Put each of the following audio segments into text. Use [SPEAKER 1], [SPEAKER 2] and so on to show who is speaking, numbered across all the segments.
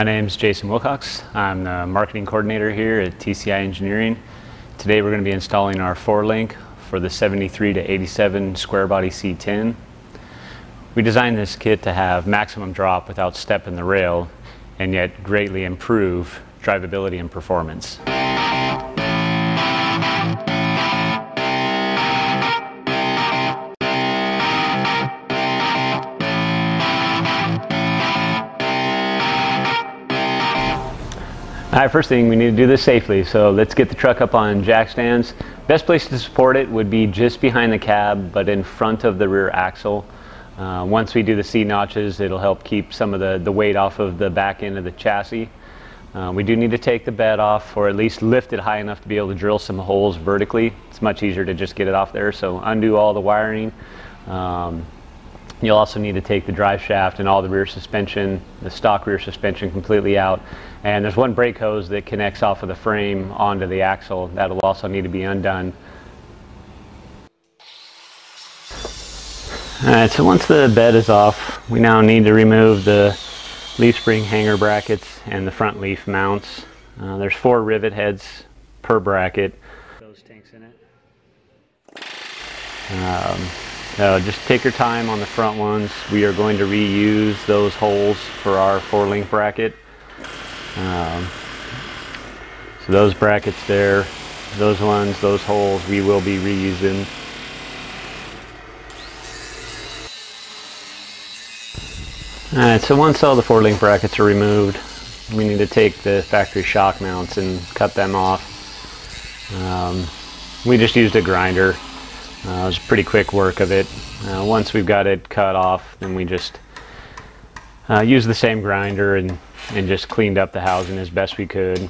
[SPEAKER 1] My name is Jason Wilcox. I'm the marketing coordinator here at TCI Engineering. Today we're going to be installing our four-link for the 73 to 87 square body C10. We designed this kit to have maximum drop without stepping the rail and yet greatly improve drivability and performance. All right, first thing, we need to do this safely. So let's get the truck up on jack stands. Best place to support it would be just behind the cab, but in front of the rear axle. Uh, once we do the C-notches, it'll help keep some of the, the weight off of the back end of the chassis. Uh, we do need to take the bed off or at least lift it high enough to be able to drill some holes vertically. It's much easier to just get it off there. So undo all the wiring. Um, You'll also need to take the drive shaft and all the rear suspension, the stock rear suspension completely out. And there's one brake hose that connects off of the frame onto the axle. That'll also need to be undone. Alright, so once the bed is off, we now need to remove the leaf spring hanger brackets and the front leaf mounts. Uh, there's four rivet heads per bracket. Those tanks in it. Um, uh, just take your time on the front ones. We are going to reuse those holes for our four-link bracket. Um, so those brackets there, those ones, those holes, we will be reusing. Alright, so once all the four-link brackets are removed, we need to take the factory shock mounts and cut them off. Um, we just used a grinder uh, it was pretty quick work of it. Uh, once we've got it cut off, then we just uh, used the same grinder and, and just cleaned up the housing as best we could.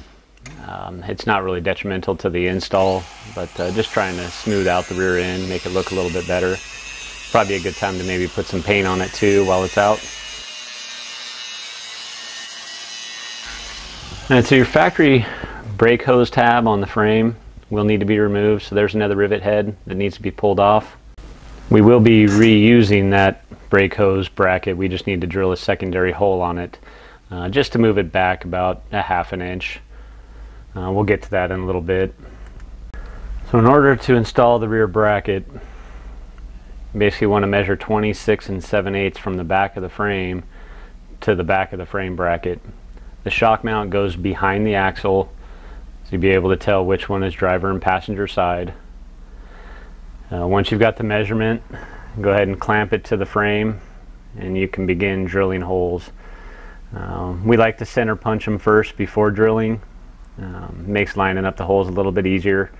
[SPEAKER 1] Um, it's not really detrimental to the install, but uh, just trying to smooth out the rear end, make it look a little bit better. Probably a good time to maybe put some paint on it too while it's out. And so your factory brake hose tab on the frame will need to be removed. So there's another rivet head that needs to be pulled off. We will be reusing that brake hose bracket. We just need to drill a secondary hole on it uh, just to move it back about a half an inch. Uh, we'll get to that in a little bit. So in order to install the rear bracket, basically want to measure 26 and 7 eighths from the back of the frame to the back of the frame bracket. The shock mount goes behind the axle so you'll be able to tell which one is driver and passenger side. Uh, once you've got the measurement, go ahead and clamp it to the frame and you can begin drilling holes. Um, we like to center punch them first before drilling. Um, makes lining up the holes a little bit easier.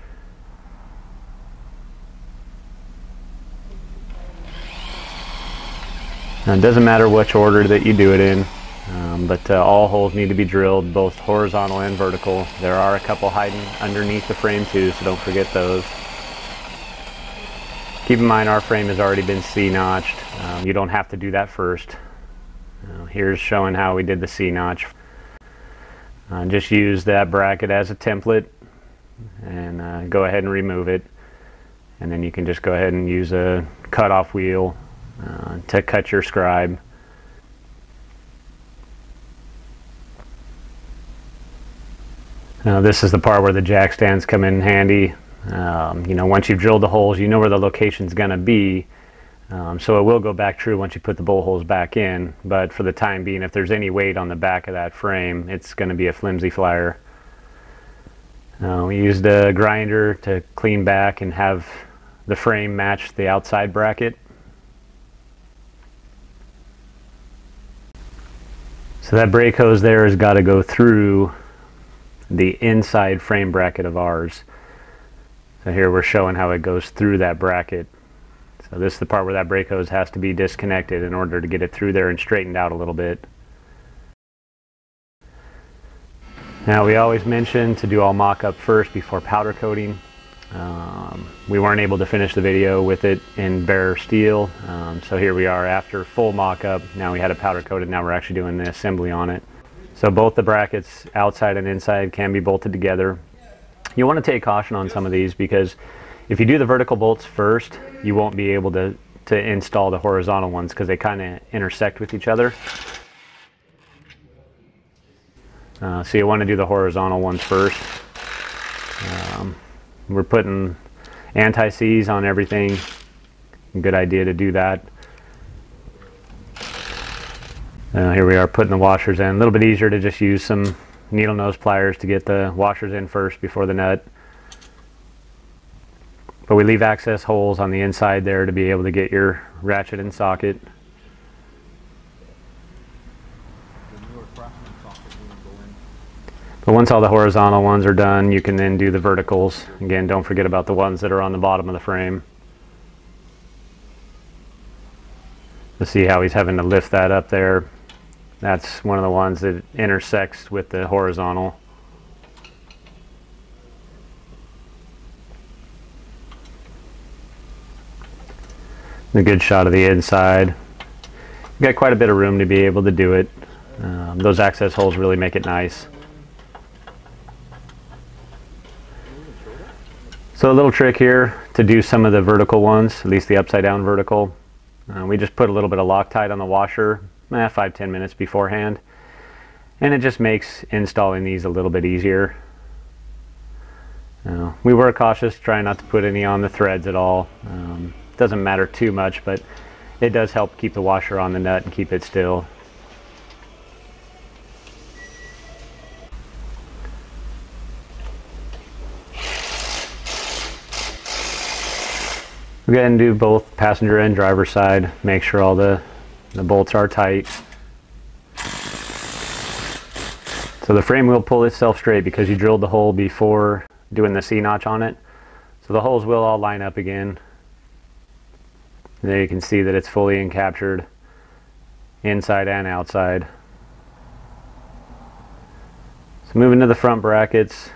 [SPEAKER 1] Now, it doesn't matter which order that you do it in. Um, but uh, all holes need to be drilled, both horizontal and vertical. There are a couple hiding underneath the frame too, so don't forget those. Keep in mind our frame has already been C-notched. Um, you don't have to do that first. Uh, here's showing how we did the C-notch. Uh, just use that bracket as a template and uh, go ahead and remove it. And then you can just go ahead and use a cut-off wheel uh, to cut your scribe. Now this is the part where the jack stands come in handy. Um, you know, once you've drilled the holes, you know where the location's going to be. Um, so it will go back true once you put the bolt holes back in. But for the time being, if there's any weight on the back of that frame, it's going to be a flimsy flyer. Uh, we used a grinder to clean back and have the frame match the outside bracket. So that brake hose there has got to go through the inside frame bracket of ours. So here we're showing how it goes through that bracket. So this is the part where that brake hose has to be disconnected in order to get it through there and straightened out a little bit. Now we always mention to do all mock-up first before powder coating. Um, we weren't able to finish the video with it in bare steel, um, so here we are after full mock-up. Now we had it powder coated, now we're actually doing the assembly on it. So both the brackets, outside and inside, can be bolted together. You want to take caution on some of these because if you do the vertical bolts first, you won't be able to, to install the horizontal ones because they kind of intersect with each other. Uh, so you want to do the horizontal ones first. Um, we're putting anti-seize on everything. Good idea to do that. Uh, here we are putting the washers in. A little bit easier to just use some needle nose pliers to get the washers in first before the nut. But we leave access holes on the inside there to be able to get your ratchet and socket. But once all the horizontal ones are done, you can then do the verticals. Again, don't forget about the ones that are on the bottom of the frame. To see how he's having to lift that up there. That's one of the ones that intersects with the horizontal. A good shot of the inside. You've got quite a bit of room to be able to do it. Um, those access holes really make it nice. So a little trick here to do some of the vertical ones, at least the upside down vertical. Uh, we just put a little bit of Loctite on the washer, eh, five, ten minutes beforehand. And it just makes installing these a little bit easier. Uh, we were cautious, trying not to put any on the threads at all. Um, doesn't matter too much, but it does help keep the washer on the nut and keep it still. We'll go ahead and do both passenger and driver side. Make sure all the, the bolts are tight. So the frame will pull itself straight because you drilled the hole before doing the C-notch on it. So the holes will all line up again. There you can see that it's fully encaptured inside and outside. So moving to the front brackets.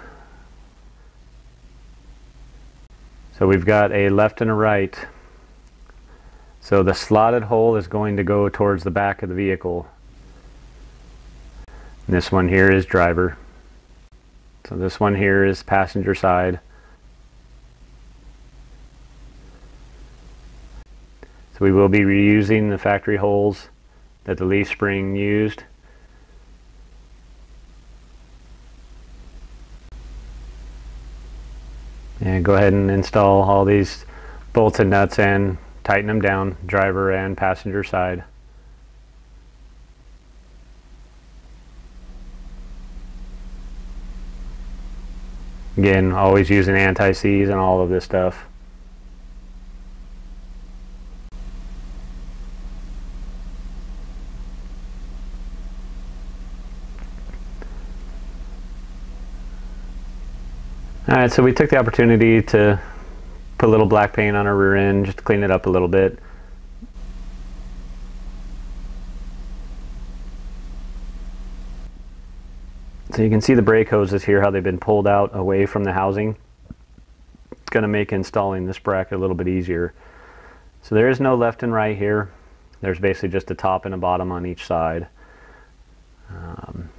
[SPEAKER 1] So we've got a left and a right. So the slotted hole is going to go towards the back of the vehicle. And this one here is driver. So this one here is passenger side. So we will be reusing the factory holes that the leaf spring used. And go ahead and install all these bolts and nuts and tighten them down, driver and passenger side. Again, always using anti-seize and all of this stuff. Alright, so we took the opportunity to put a little black paint on our rear end just to clean it up a little bit. So you can see the brake hoses here, how they've been pulled out away from the housing. It's going to make installing this bracket a little bit easier. So there is no left and right here. There's basically just a top and a bottom on each side. Um,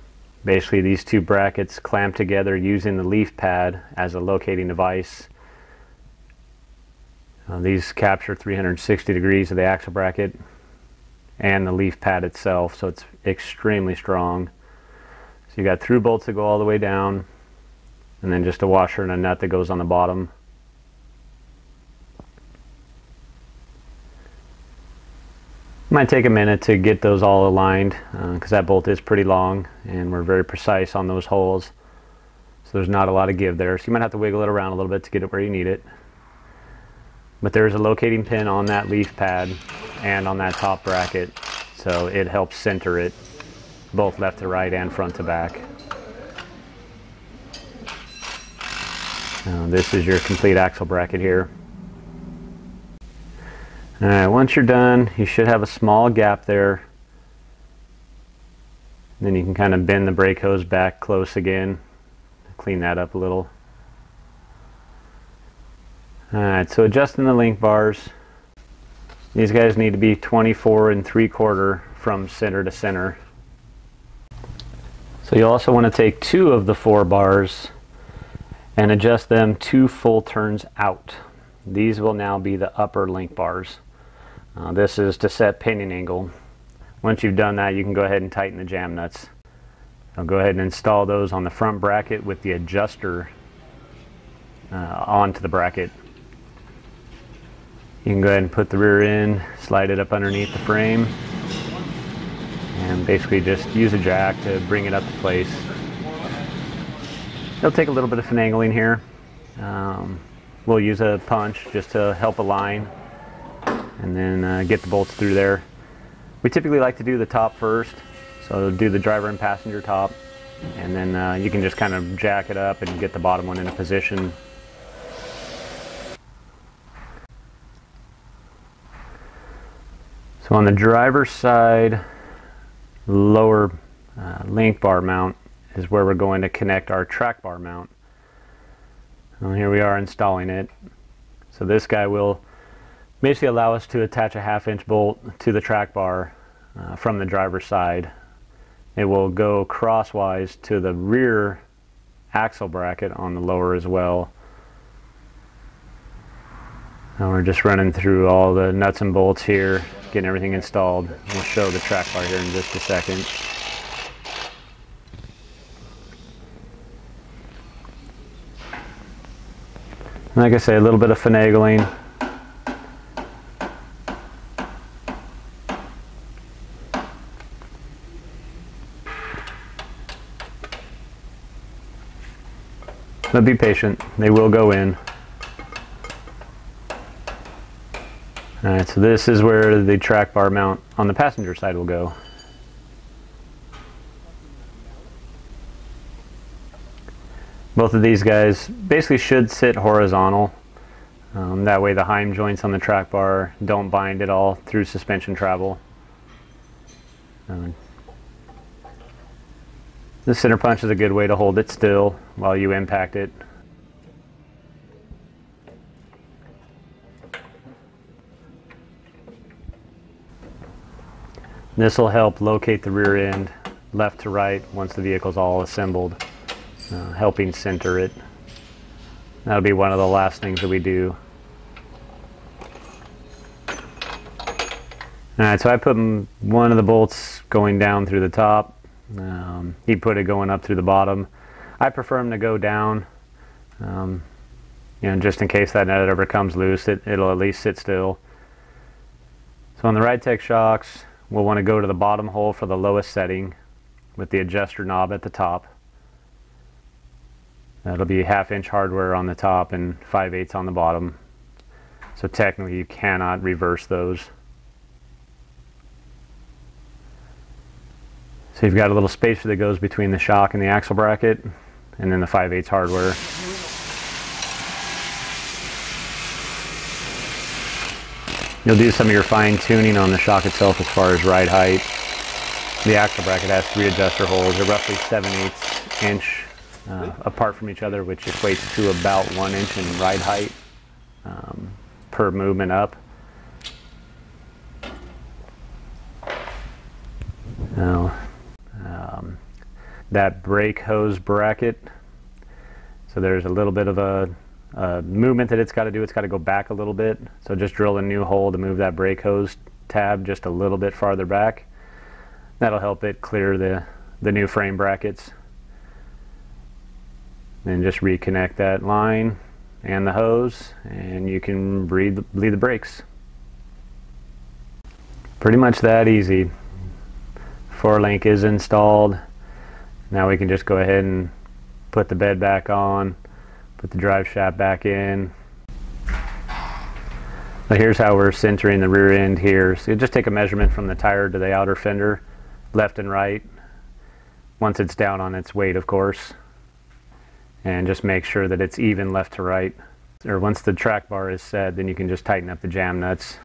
[SPEAKER 1] Basically these two brackets clamp together using the leaf pad as a locating device. Uh, these capture 360 degrees of the axle bracket and the leaf pad itself so it's extremely strong. So you got through bolts that go all the way down and then just a washer and a nut that goes on the bottom. Might take a minute to get those all aligned because uh, that bolt is pretty long and we're very precise on those holes. So there's not a lot of give there. So you might have to wiggle it around a little bit to get it where you need it. But there's a locating pin on that leaf pad and on that top bracket. So it helps center it both left to right and front to back. Now this is your complete axle bracket here. Alright, once you're done, you should have a small gap there. Then you can kind of bend the brake hose back close again. Clean that up a little. Alright, so adjusting the link bars. These guys need to be 24 and 3 quarter from center to center. So you also want to take two of the four bars and adjust them two full turns out. These will now be the upper link bars. Uh, this is to set pinion angle. Once you've done that, you can go ahead and tighten the jam nuts. I'll go ahead and install those on the front bracket with the adjuster uh, onto the bracket. You can go ahead and put the rear in, slide it up underneath the frame, and basically just use a jack to bring it up to place. It'll take a little bit of finagling here. Um, we'll use a punch just to help align and then uh, get the bolts through there. We typically like to do the top first, so do the driver and passenger top, and then uh, you can just kind of jack it up and get the bottom one in a position. So on the driver's side, lower uh, link bar mount is where we're going to connect our track bar mount. Well, here we are installing it. So this guy will basically allow us to attach a half inch bolt to the track bar uh, from the driver's side. It will go crosswise to the rear axle bracket on the lower as well. And we're just running through all the nuts and bolts here, getting everything installed. We'll show the track bar here in just a second. Like I say, a little bit of finagling. But be patient, they will go in. Alright, so this is where the track bar mount on the passenger side will go. Both of these guys basically should sit horizontal. Um, that way the Heim joints on the track bar don't bind at all through suspension travel. Um, the center punch is a good way to hold it still while you impact it. This will help locate the rear end left to right once the vehicle is all assembled uh, helping center it. That'll be one of the last things that we do. Alright, so I put one of the bolts going down through the top. Um, he put it going up through the bottom. I prefer them to go down. Um, you know, just in case that nut ever comes loose, it, it'll at least sit still. So on the Ridetech shocks, we'll want to go to the bottom hole for the lowest setting with the adjuster knob at the top. That'll be half inch hardware on the top and 5 eighths on the bottom. So technically you cannot reverse those. So you've got a little spacer that goes between the shock and the axle bracket and then the 5 eighths hardware. You'll do some of your fine tuning on the shock itself as far as ride height. The axle bracket has three adjuster holes. They're roughly 7 eighths inch uh, apart from each other, which equates to about one inch in ride height um, per movement up. Now, um, that brake hose bracket, so there's a little bit of a, a movement that it's got to do. It's got to go back a little bit. So just drill a new hole to move that brake hose tab just a little bit farther back. That'll help it clear the, the new frame brackets. Then just reconnect that line and the hose and you can bleed, bleed the brakes. Pretty much that easy. Four link is installed. Now we can just go ahead and put the bed back on, put the drive shaft back in. But here's how we're centering the rear end here. So you just take a measurement from the tire to the outer fender, left and right, once it's down on its weight of course and just make sure that it's even left to right. Or once the track bar is set, then you can just tighten up the jam nuts.